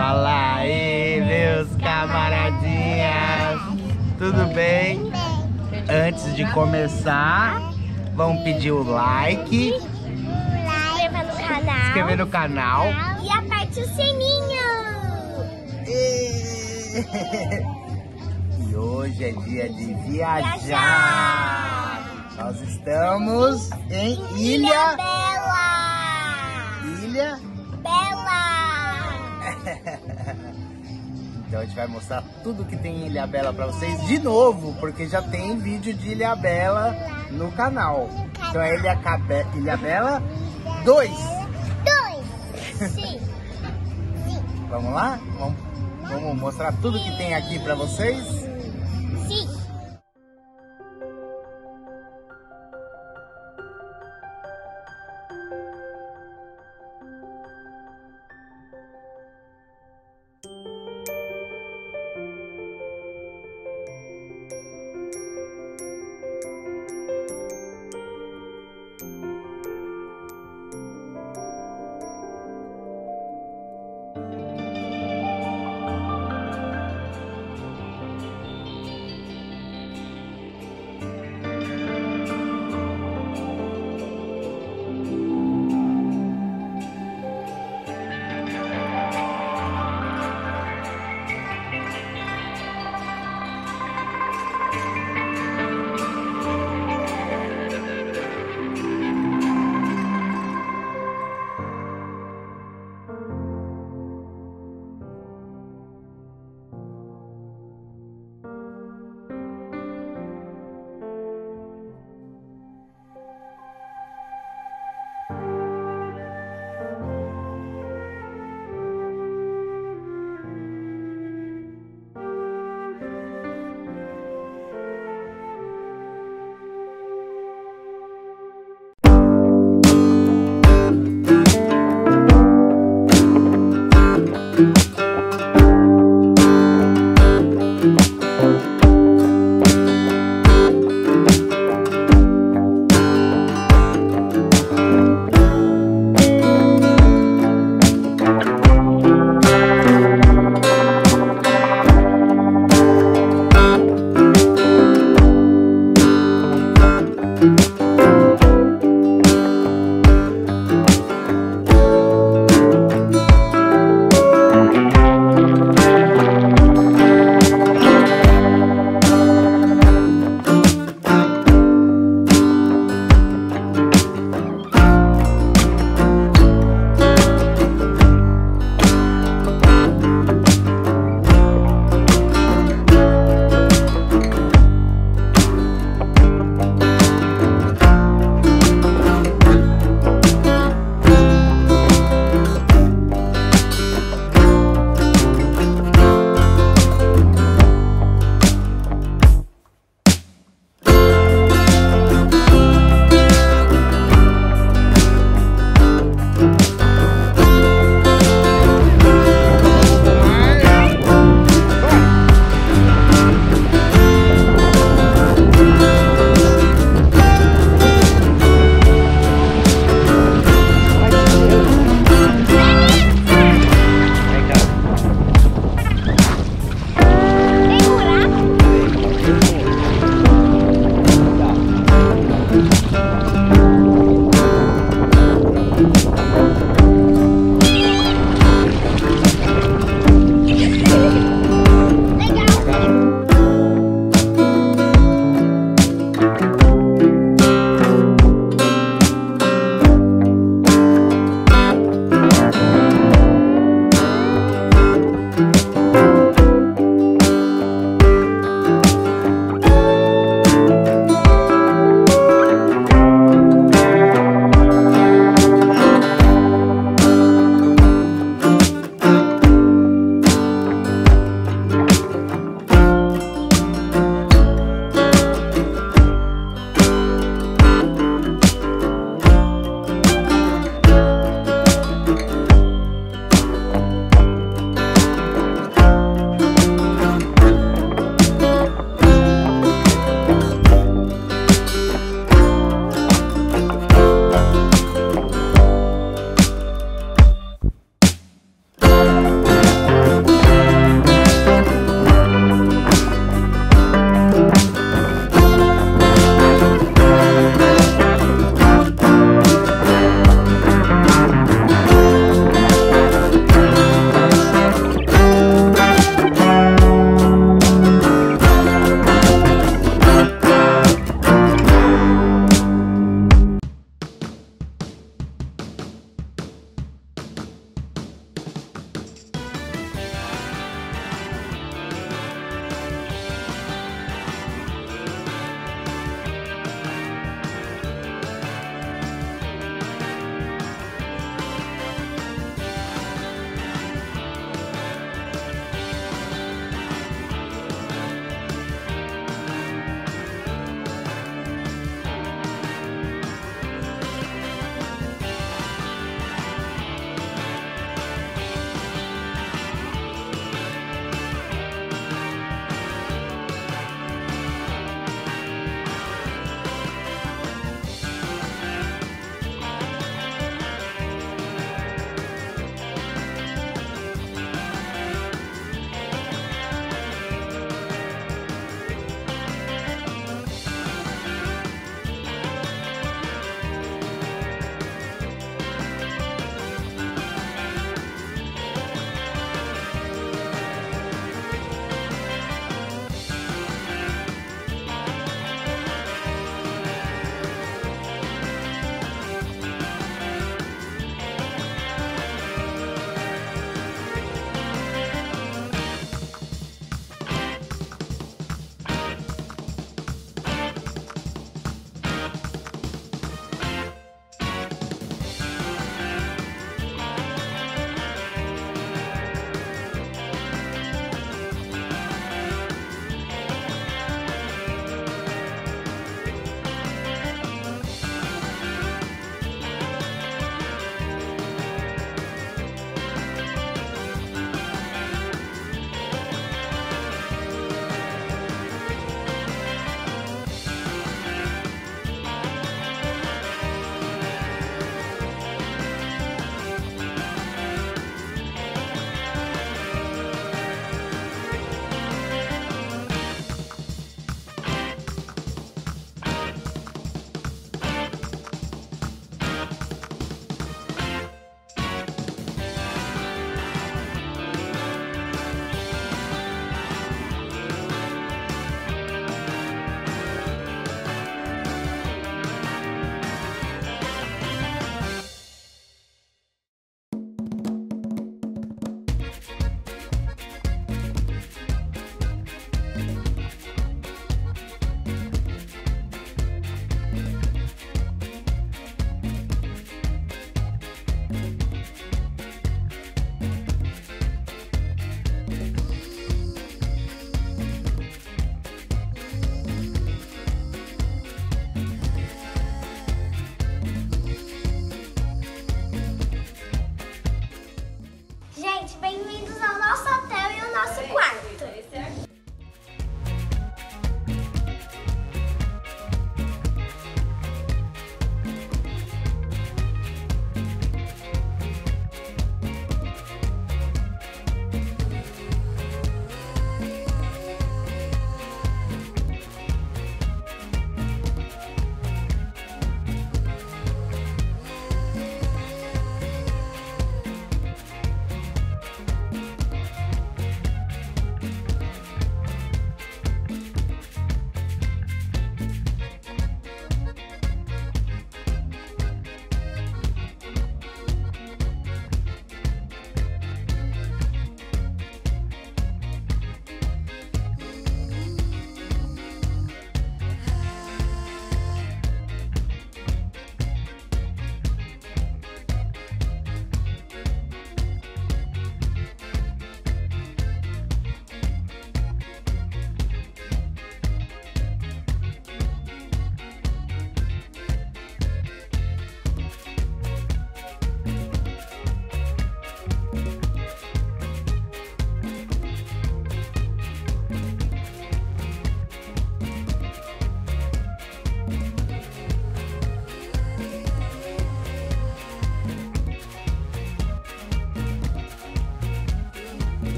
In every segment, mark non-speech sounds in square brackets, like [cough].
Fala aí, meus camaradinhas. Tudo bem? Antes de começar, vamos pedir o like, canal. inscrever no canal. E aperte o sininho. E hoje é dia de viajar. Nós estamos em Ilha. Bela. Ilha. Então a gente vai mostrar tudo que tem em Ilha Bela pra vocês de novo, porque já tem vídeo de Ilha Bela no canal. Então é Ilha, Cabe... Ilha Bela 2. Dois. [laughs] Sim. Vamos lá? Vamos, vamos mostrar tudo que tem aqui pra vocês? gente bem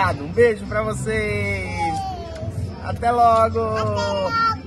Obrigado, um beijo pra vocês. Até logo. Até lá.